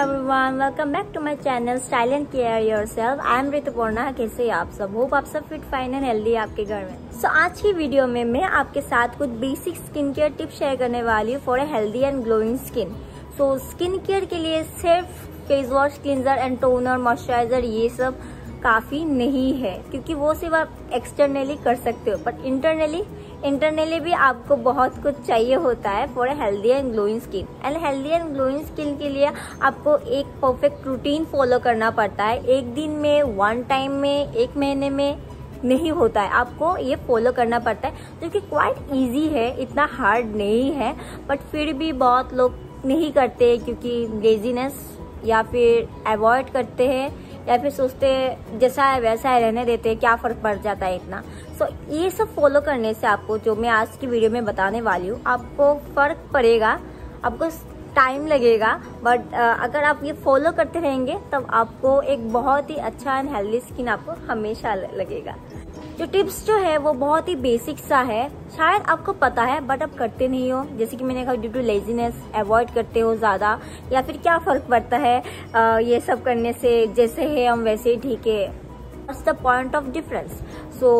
everyone, welcome back to my channel Style and Care Yourself. I am Rituparna कैसे आप सब? Hope आप सब फिट फाइन एंड हेल्दी आपके घर में. सो so, आज की वीडियो में मैं आपके साथ कुछ basic skin care tips share करने वाली हूँ for a healthy and glowing skin so skin care के लिए सिर्फ़ face wash cleanser and toner moisturiser ये सब काफ़ी नहीं है क्योंकि वो सिर्फ़ आप एक्सटर्नली कर सकते हो बट इंटरनली इंटरनली भी आपको बहुत कुछ चाहिए होता है for healthy and glowing skin and healthy and glowing skin के लिए आपको एक परफेक्ट रूटीन फॉलो करना पड़ता है। एक दिन में वन टाइम में, एक महीने में नहीं होता है। आपको ये फॉलो करना पड़ता है, जो कि क्वाइट ईजी है, इतना हार्ड नहीं है। बट फिर भी बहुत लोग नहीं करते क्योंकि लेजीनेस या फिर अवॉइड करते हैं। या फिर सोचते जैसा है वैसा है रहने देते क्या फ़र्क पड़ जाता है इतना। सो so, ये सब फॉलो करने से आपको जो मैं आज की वीडियो में बताने वाली हूँ आपको फ़र्क पड़ेगा आपको टाइम लगेगा बट अगर आप ये फॉलो करते रहेंगे तब आपको एक बहुत ही अच्छा एंड हेल्दी स्किन आपको हमेशा लगेगा। जो टिप्स जो है वो बहुत ही बेसिक सा है। शायद आपको पता है बट आप करते नहीं हो। जैसे कि मैंने कहा ड्यू टू लेजीनेस अवॉइड करते हो ज़्यादा। या फिर क्या फ़र्क पड़ता है आ, ये सब करने से? जैसे है हम वैसे ही ठीक है। The point of difference so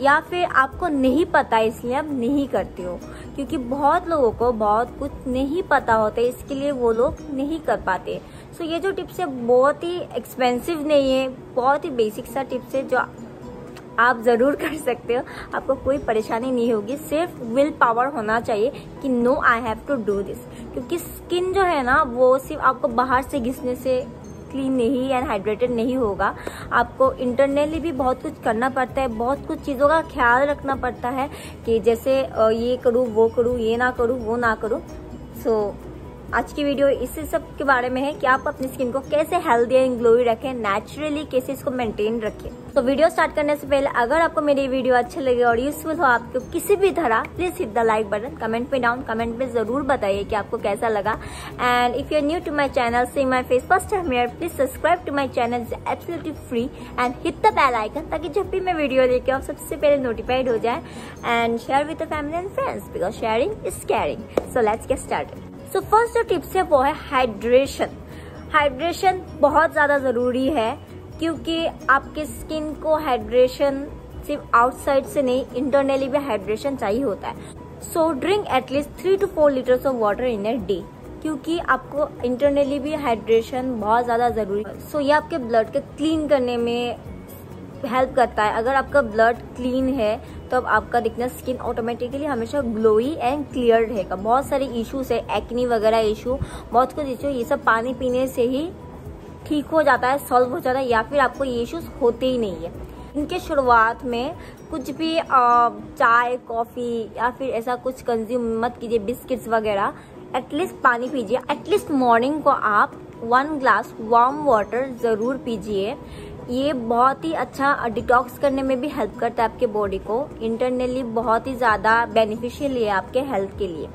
या फिर आपको नहीं पता इसलिए आप नहीं करते हो। क्योंकि बहुत लोगों को बहुत कुछ नहीं पता होता है इसके लिए वो लोग नहीं कर पाते। सो so, ये जो टिप्स है बहुत ही एक्सपेंसिव नहीं है बहुत ही बेसिक सा टिप्स है जो आप ज़रूर कर सकते हो। आपको कोई परेशानी नहीं होगी। सिर्फ़ विल पावर होना चाहिए कि no I have to do this क्योंकि स्किन जो है ना वो सिर्फ़ आपको बाहर से घिसने से क्लीन नहीं एंड हाइड्रेटेड नहीं होगा। आपको इंटरनली भी बहुत कुछ करना पड़ता है। बहुत कुछ चीज़ों का ख्याल रखना पड़ता है कि जैसे ये करूँ वो करूँ ये ना करूँ वो ना करूँ। सो so, आज की वीडियो इसी सब के बारे में है कि आप अपनी स्किन को कैसे हेल्दी एंड ग्लोई रखें नेचुरली कैसे इसको मेंटेन रखें। तो वीडियो स्टार्ट करने से पहले अगर आपको मेरी वीडियो अच्छी लगे और यूजफुल हो आपको किसी भी तरह please hit the like button comment में डाउन कमेंट में ज़रूर बताइए कि आपको कैसा लगा। And if you new to my channel see my face first time here please subscribe to my channel absolutely free and hit the bell icon ताकि जब भी मैं वीडियो लेके आप सबसे पहले नोटिफाइड हो जाए and share with family and friends because sharing is caring so let's get started so first जो टिप्स है वो है हाइड्रेशन हाइड्रेशन बहुत ज़्यादा ज़रूरी है क्योंकि आपके स्किन को हाइड्रेशन सिर्फ़ आउटसाइड से नहीं इंटरनली भी हाइड्रेशन चाहिए होता है. So drink at least three two four litres of water in a day क्योंकि आपको इंटरनली भी हाइड्रेशन बहुत ज़्यादा ज़रूरी है. सो so, ये आपके ब्लड के क्लीन करने में हेल्प करता है। अगर आपका ब्लड क्लीन है तो अब आपका दिखना स्किन ऑटोमेटिकली हमेशा ग्लोई एंड क्लियर रहेगा। बहुत सारे इश्यूज़ है एक्नी वगैरह इशू बहुत कुछ इशू ये सब पानी पीने से ही ठीक हो जाता है सॉल्व हो जाता है, या फिर आपको ये इश्यूज़ होते ही नहीं है। इनके शुरुआत में कुछ भी चाय कॉफ़ी या फिर ऐसा कुछ कंज्यूम मत कीजिए बिस्किट्स वगैरह एटलीस्ट पानी पीजिए। एटलीस्ट मॉर्निंग को आप वन ग्लास वार्म वाटर ज़रूर पीजिए। ये बहुत ही अच्छा डिटॉक्स करने में भी हेल्प करता है आपके बॉडी को। इंटरनली बहुत ही ज़्यादा बेनिफिशियल है आपके हेल्थ के लिए।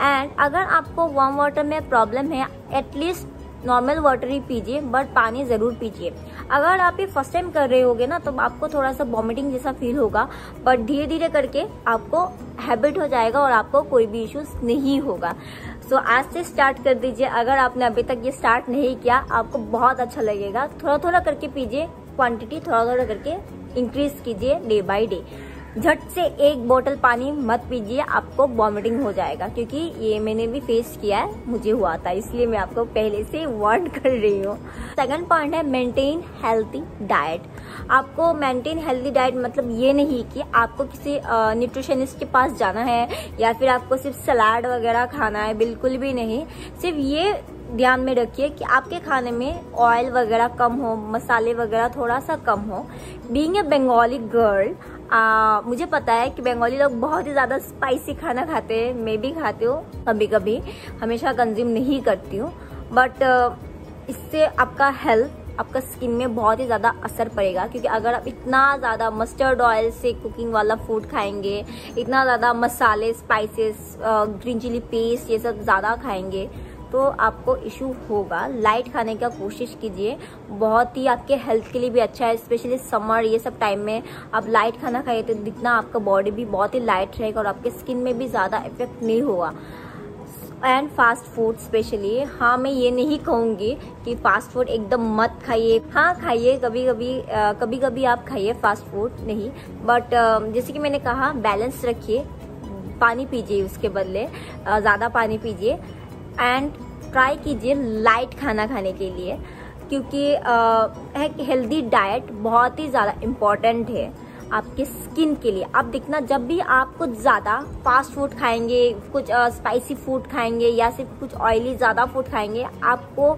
एंड अगर आपको वार्म वाटर में प्रॉब्लम है एटलीस्ट नॉर्मल वाटर ही पीजिए बट पानी ज़रूर पीजिए। अगर आप ये फ़र्स्ट टाइम कर रहे होगे ना तो आपको थोड़ा सा वॉमिटिंग जैसा फील होगा बट धीरे धीरे करके आपको हैबिट हो जाएगा और आपको कोई भी इश्यूज़ नहीं होगा। सो आज से स्टार्ट कर दीजिए। अगर आपने अभी तक ये स्टार्ट नहीं किया, आपको बहुत अच्छा लगेगा। थोड़ा थोड़ा करके पीजिए। क्वांटिटी थोड़ा थोड़ा करके इंक्रीज कीजिए डे बाय डे झट से एक बोतल पानी मत पीजिए, आपको वॉमिटिंग हो जाएगा, क्योंकि ये मैंने भी फेस किया है, मुझे हुआ था, इसलिए मैं आपको पहले से वार्न कर रही हूँ। सेकंड पॉइंट है मेंटेन हेल्थी डाइट आपको मेंटेन हेल्थी डाइट मतलब ये नहीं कि आपको किसी न्यूट्रिशनिस्ट के पास जाना है, या फिर आपको सिर्फ़ सलाद वगैरह खाना है, बिल्कुल भी नहीं। सिर्फ़ ये ध्यान में रखिए कि आपके खाने में ऑयल वगैरह कम हो, मसाले वगैरह थोड़ा सा कम हो। बींग ए बंगाली गर्ल मुझे पता है कि बंगाली लोग बहुत ही ज़्यादा स्पाइसी खाना खाते हैं। मैं भी खाती हूँ कभी कभी हमेशा कंज्यूम नहीं करती हूँ। बट इससे आपका हेल्थ आपका स्किन में बहुत ही ज़्यादा असर पड़ेगा। क्योंकि अगर आप इतना ज़्यादा मस्टर्ड ऑयल से कुकिंग वाला फ़ूड खाएँगे, इतना ज़्यादा मसाले स्पाइसेस ग्रीन चिली पेस्ट ये सब ज़्यादा खाएँगे तो आपको इशू होगा। लाइट खाने का कोशिश कीजिए। बहुत ही आपके हेल्थ के लिए भी अच्छा है स्पेशली समर ये सब टाइम में आप लाइट खाना खाइए तो जितना आपका बॉडी भी बहुत ही लाइट रहेगा और आपके स्किन में भी ज़्यादा इफ़ेक्ट नहीं होगा। एंड फास्ट फ़ूड स्पेशली हाँ मैं ये नहीं कहूँगी कि फास्ट फ़ूड एकदम मत खाइए। हाँ खाइए कभी कभी कभी कभी आप खाइए फास्ट फ़ूड नहीं। बट जैसे कि मैंने कहा बैलेंस रखिए। पानी पीजिए उसके बदले। ज़्यादा पानी पीजिए। एंड ट्राई कीजिए लाइट खाना खाने के लिए, क्योंकि एक हेल्दी डाइट बहुत ही ज़्यादा इंपॉर्टेंट है आपके स्किन के लिए। आप देखना, जब भी आप कुछ ज़्यादा फास्ट फ़ूड खाएँगे, कुछ स्पाइसी फ़ूड खाएँगे या सिर्फ़ कुछ ऑयली ज़्यादा फ़ूड खाएँगे, आपको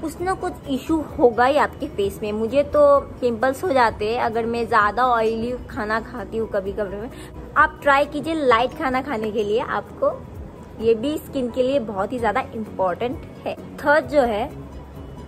कुछ ना कुछ इशू होगा ही आपके फेस में। मुझे तो पिंपल्स हो जाते हैं अगर मैं ज़्यादा ऑयली खाना खाती हूँ कभी कभी आप ट्राई कीजिए लाइट खाना खाने के लिए, आपको ये भी स्किन के लिए बहुत ही ज़्यादा इम्पोर्टेंट है। थर्ड जो है,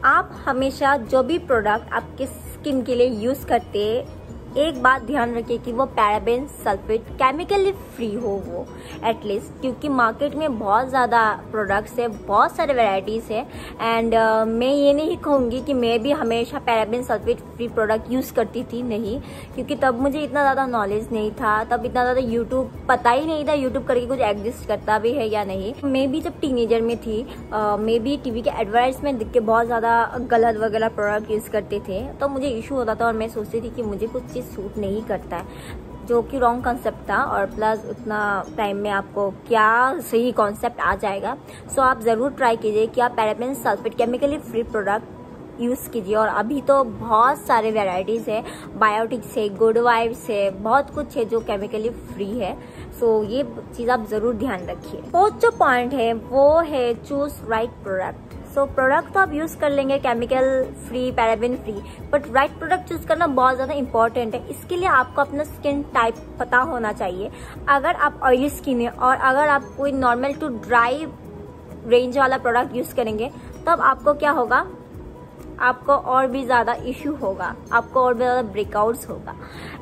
आप हमेशा जो भी प्रोडक्ट आपके स्किन के लिए यूज़ करते हैं एक बात ध्यान रखिए कि वो पैराबेन सल्फेट केमिकली फ्री हो वो एटलीस्ट क्योंकि मार्केट में बहुत ज़्यादा प्रोडक्ट्स है बहुत सारे वेराइटीज़ है एंड uh, मैं ये नहीं कहूँगी कि मैं भी हमेशा paraben sulphate free product use करती थी नहीं क्योंकि तब मुझे इतना ज़्यादा नॉलेज नहीं था तब इतना ज़्यादा यूट्यूब पता ही नहीं था यूट्यूब करके कुछ एग्जिस्ट करता भी है या नहीं। मैं भी जब टीनेजर में थी uh, मैं भी टीवी के एडवर्टाइजमेंट दिख के बहुत ज़्यादा गलत वगैरह प्रोडक्ट यूज़ करते थे तो मुझे इशू होता था और मैं सोचती थी कि मुझे कुछ चीज़ सूट नहीं करता है। जो कि रॉन्ग कॉन्सेप्ट था और प्लस उतना टाइम में आपको क्या सही कॉन्सेप्ट आ जाएगा। सो आप ज़रूर ट्राई कीजिए कि आप paraben sulphate chemically free product use कीजिए। और अभी तो बहुत सारे वेराइटीज़ है। बायोटिक्स है गुड वाइब्स है बहुत कुछ है जो केमिकली फ्री है। सो ये चीज़ आप ज़रूर ध्यान रखिए। फोर्थ जो पॉइंट है, वो है choose right product so product तो आप यूज़ कर लेंगे chemical free paraben free but right product choose करना बहुत ज़्यादा इंपॉर्टेंट है। इसके लिए आपको अपना स्किन टाइप पता होना चाहिए। अगर आप ऑयली स्किन है और अगर आप कोई नॉर्मल टू ड्राई रेंज वाला प्रोडक्ट यूज़ करेंगे, तब आपको क्या होगा? आपको और भी ज़्यादा इश्यू होगा। आपको और भी ज़्यादा ब्रेकआउट्स होगा।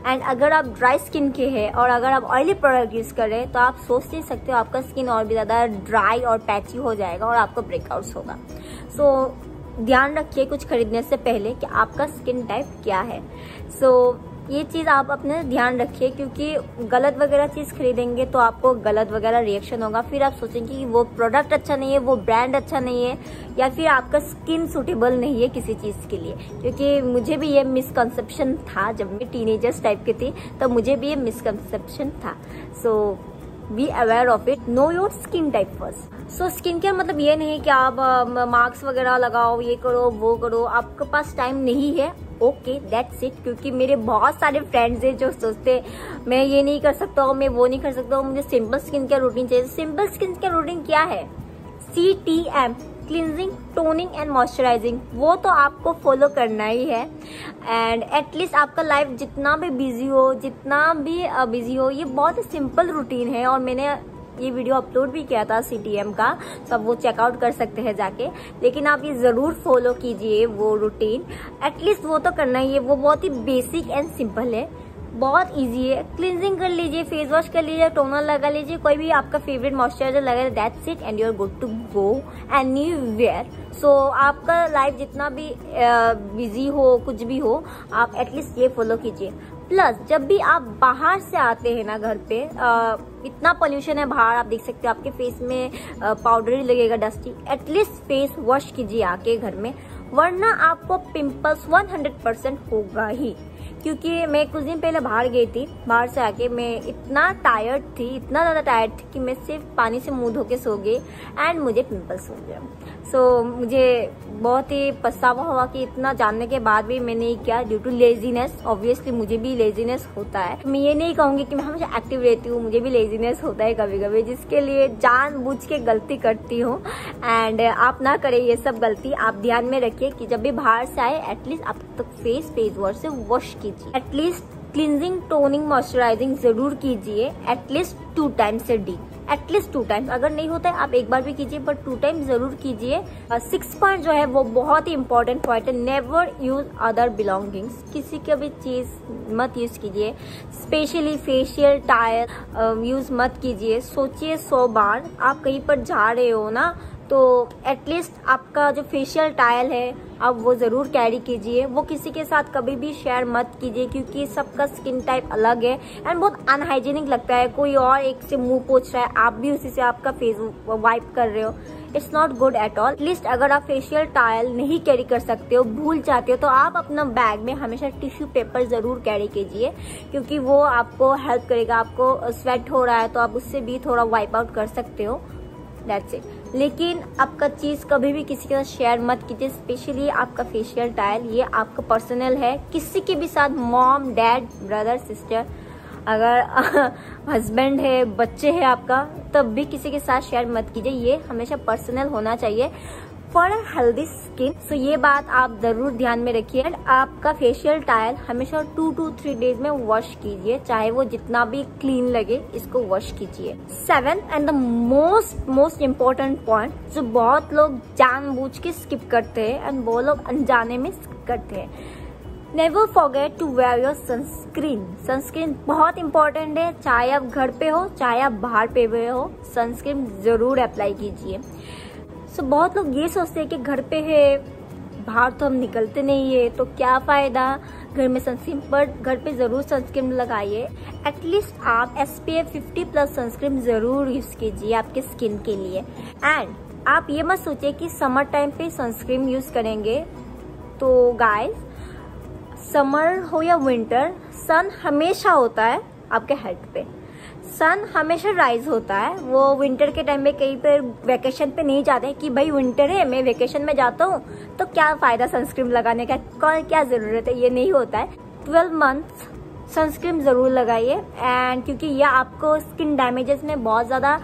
एंड अगर आप ड्राई स्किन के हैं और अगर आप ऑयली प्रोडक्ट यूज़ कर तो आप सोच नहीं सकते हो आपका स्किन और भी ज़्यादा ड्राई और पैची हो जाएगा और आपको ब्रेकआउट्स होगा। सो so, ध्यान रखिए कुछ खरीदने से पहले कि आपका स्किन टाइप क्या है। सो so, ये चीज़ आप अपने ध्यान रखिए क्योंकि गलत वगैरह चीज़ खरीदेंगे तो आपको गलत वगैरह रिएक्शन होगा। फिर आप सोचेंगे कि वो प्रोडक्ट अच्छा नहीं है वो ब्रांड अच्छा नहीं है या फिर आपका स्किन सुटेबल नहीं है किसी चीज़ के लिए। क्योंकि मुझे भी ये मिसकंसेप्शन था जब मैं टीनेजर्स टाइप की थी तो मुझे भी ये मिसकंसेप्शन था। So be aware of it know your skin type first so skin care मतलब ये नहीं कि आप मार्क्स वगैरह लगाओ, ये करो, वो करो। आपके पास टाइम नहीं है। ओके दैट्स इट क्योंकि मेरे बहुत सारे फ्रेंड्स हैं जो सोचते मैं ये नहीं कर सकता हूँ, मैं वो नहीं कर सकता हूँ। मुझे सिंपल स्किन केयर रूटीन चाहिए। सिंपल स्किन केयर रूटीन क्या है? C T M cleansing toning and moisturising वो तो आपको फॉलो करना ही है। एंड एटलीस्ट आपका लाइफ जितना भी बिज़ी हो, जितना भी बिज़ी हो, ये बहुत सिंपल रूटीन है। और मैंने ये वीडियो अपलोड भी किया था सी का। तो आप वो चेकआउट कर सकते हैं जाके। लेकिन आप ये ज़रूर फॉलो कीजिए वो रूटीन एटलीस्ट वो तो करना ही है। वो बहुत ही बेसिक एंड सिंपल है। बहुत इजी है। क्लिनजिंग कर लीजिए फेस वॉश कर लीजिए टोनर लगा लीजिए कोई भी आपका फेवरेट मॉइस्चराइजर लगा that's it and you are good to go and new where so आपका लाइफ जितना भी बिज़ी uh, हो कुछ भी हो आप एटलीस्ट ये फॉलो कीजिए। प्लस जब भी आप बाहर से आते हैं ना घर पे आ, इतना पोल्यूशन है बाहर आप देख सकते हो आपके फेस में पाउडर ही लगेगा डस्टी एटलीस्ट फेस वॉश कीजिए आके घर में वरना आपको पिंपल्स 100 परसेंट होगा ही। क्योंकि मैं कुछ दिन पहले बाहर गई थी बाहर से आके मैं इतना टायर्ड थी इतना ज़्यादा टायर्ड थी कि मैं सिर्फ़ पानी से मुँह धो के सो गई एंड मुझे पिंपल्स हो गया सो so, मुझे बहुत ही पछतावा हुआ कि इतना जानने के बाद भी मैंने ये किया ड्यू टू लेजीनेस ऑब्वियसली मुझे भी लेजीनेस होता है। मैं ये नहीं कहूँगी कि मैं हमेशा एक्टिव रहती हूँ मुझे भी लेजीनेस होता है कभी कभी जिसके लिए जान के गलती करती हूँ। एंड आप ना करें ये सब गलती आप ध्यान में रखिए कि जब भी बाहर से आए एटलीस्ट आप तक फेस फेस वॉश से वॉश कीजिए। At least cleansing toning moisturising ज़रूर कीजिए। At least two times a day at least two times अगर नहीं होता है आप एक बार भी कीजिए बट टू टाइम ज़रूर कीजिए। सिक्स uh, पॉइंट जो है वो बहुत ही इंपॉर्टेंट पॉइंट है। नेवर यूज़ अदर बिलोंगिंग्स किसी का भी चीज़ मत यूज़ कीजिए। स्पेशली फेशियल टायर यूज़ मत कीजिए। सोचिए सौ बार। आप कहीं पर जा रहे हो ना तो एटलीस्ट आपका जो फेशियल टायल है आप वो ज़रूर कैरी कीजिए। वो किसी के साथ कभी भी शेयर मत कीजिए क्योंकि सबका स्किन टाइप अलग है एंड बहुत अनहाइजीनिक लगता है। कोई और एक से मुँह पोछ रहा है, आप भी उसी से आपका फेस वाइप कर रहे हो। It's not good at all at least अगर आप फेशियल टायल नहीं कैरी कर सकते हो, भूल जाते हो तो आप अपना बैग में हमेशा टिश्यू पेपर ज़रूर कैरी कीजिए क्योंकि वो आपको हेल्प करेगा। आपको स्वेट हो रहा है तो आप उससे भी थोड़ा वाइप आउट कर सकते हो। दैट्स इट लेकिन आपका चीज़ कभी भी किसी के साथ शेयर मत कीजिए स्पेशली आपका फेशियल टाइल ये आपका पर्सनल है। किसी के भी साथ मॉम डैड ब्रदर सिस्टर अगर हस्बैंड है, बच्चे है आपका, तब भी किसी के साथ शेयर मत कीजिए। ये हमेशा पर्सनल होना चाहिए। फॉर हेल्दी स्किन सो ये बात आप ज़रूर ध्यान में रखिए। एंड आपका फेशियल टायल हमेशा टू टू थ्री डेज़ में वॉश कीजिए। चाहे वो जितना भी क्लीन लगे, इसको वॉश कीजिए। Seven and the most most important point जो बहुत लोग जानबूझ के स्किप करते हैं एंड बहुत लोग अनजाने में स्किप करते हैं। Never forget to wear your sunscreen sunscreen बहुत इंपॉर्टेंट है। चाहे आप घर पे हो, चाहे आप बाहर पे हुए हो सनस्क्रीन ज़रूर अप्लाई कीजिए। सो बहुत लोग ये सोचते हैं कि घर पे है, बाहर तो हम निकलते नहीं है तो क्या फ़ायदा? घर में सनस्क्रीन पर घर पे ज़रूर सनस्क्रीन लगाइए। एटलीस्ट आप S P F fifty plus sunscreen ज़रूर यूज़ कीजिए आपके स्किन के लिए। एंड आप ये मत सोचिए कि समर टाइम पे सनस्क्रीन यूज़ करेंगे। तो गाइस समर हो या विंटर सन हमेशा होता है आपके हेड पे। सन हमेशा राइज होता है। वो विंटर के टाइम में कहीं पर वेकेशन पे नहीं जाते हैं कि भाई विंटर है, मैं वेकेशन में जाता हूँ तो क्या फ़ायदा सनस्क्रीन लगाने का? कौन, क्या ज़रूरत है? ये नहीं होता है। ट्वेल्व मंथ सनस्क्रीन ज़रूर लगाइए एंड क्योंकि यह आपको स्किन डैमेजेस में बहुत ज़्यादा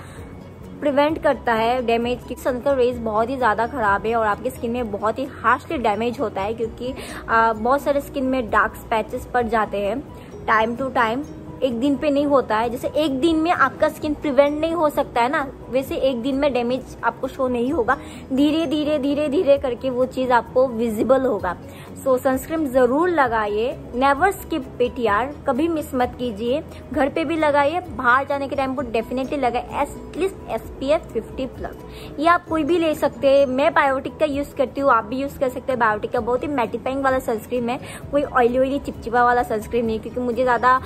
प्रिवेंट करता है। डैमेज की सन का रेज बहुत ही ज़्यादा ख़राब है और आपकी स्किन में बहुत ही हार्शली डैमेज होता है क्योंकि बहुत सारे स्किन में डार्क स्पैचेस पड़ जाते हैं। टाइम टू टाइम एक दिन पे नहीं होता है। जैसे एक दिन में आपका स्किन प्रिवेंट नहीं हो सकता है ना, वैसे एक दिन में डैमेज आपको शो नहीं होगा। धीरे धीरे धीरे धीरे करके वो चीज़ आपको विजिबल होगा। सो सनस्क्रीन ज़रूर लगाइए। नेवर स्किप इट यार कभी मिस मत कीजिए। घर पे भी लगाइए। बाहर जाने के टाइम को डेफिनेटली लगाए at least S P F fifty plus ये आप कोई भी ले सकते हैं। मैं बायोटिक का यूज़ करती हूँ, आप भी यूज़ कर सकते हैं। बायोटिक का बहुत ही मेटिफाइंग वाला सनस्क्रीन है। कोई ऑयली ऑयली चिपचिपा वाला सनस्क्रीन नहीं क्योंकि मुझे ज़्यादा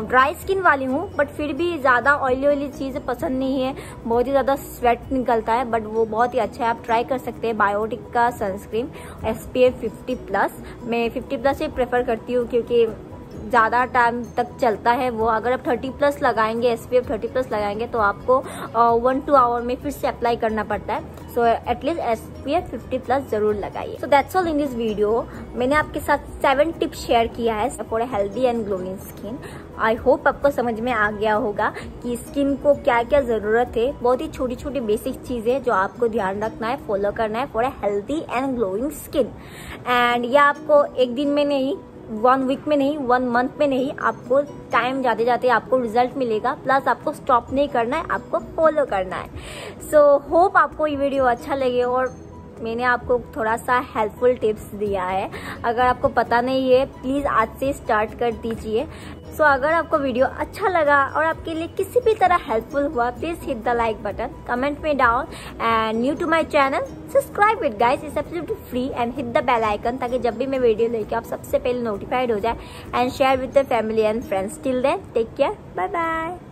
ड्राई स्किन वाली हूँ बट फिर भी ज़्यादा ऑयली ऑयली चीज़ पसंद नहीं है। बहुत ही ज़्यादा स्वेट निकलता है बट वो बहुत ही अच्छा है। आप ट्राई कर सकते हैं बायोटिक का sunscreen S P fifty plus मैं 50 प्लस ही प्रेफर करती हूँ, क्योंकि ज़्यादा टाइम तक चलता है वो। अगर आप 30 प्लस लगाएँगे S P F thirty plus लगाएँगे तो आपको वन टू आवर में फिर से अप्लाई करना पड़ता है। So at least S P F fifty plus ज़रूर लगाइए। So that's all in this video मैंने आपके साथ सेवन टिप्स शेयर किया है for healthy and glowing skin I hope आपको समझ में आ गया होगा कि स्किन को क्या क्या ज़रूरत है। बहुत ही छोटी छोटी बेसिक चीज़ें जो आपको ध्यान रखना है फॉलो करना है for healthy and glowing skin and ये आपको एक दिन में नहीं वन वीक में नहीं वन मंथ में नहीं आपको टाइम जाते जाते आपको रिज़ल्ट मिलेगा प्लस आपको स्टॉप नहीं करना है आपको फॉलो करना है। सो so, होप आपको ये वीडियो अच्छा लगे और मैंने आपको थोड़ा सा हेल्पफुल टिप्स दिया है। अगर आपको पता नहीं है प्लीज़ आज से स्टार्ट कर दीजिए। सो so, अगर आपको वीडियो अच्छा लगा और आपके लिए किसी भी तरह हेल्पफुल हुआ please hit the like button comment में down and new to my channel subscribe it guys it's absolutely free and hit the bell icon ताकि जब भी मैं वीडियो लेके आप सबसे पहले नोटिफाइड हो जाए and share with the family and friends till then take care bye bye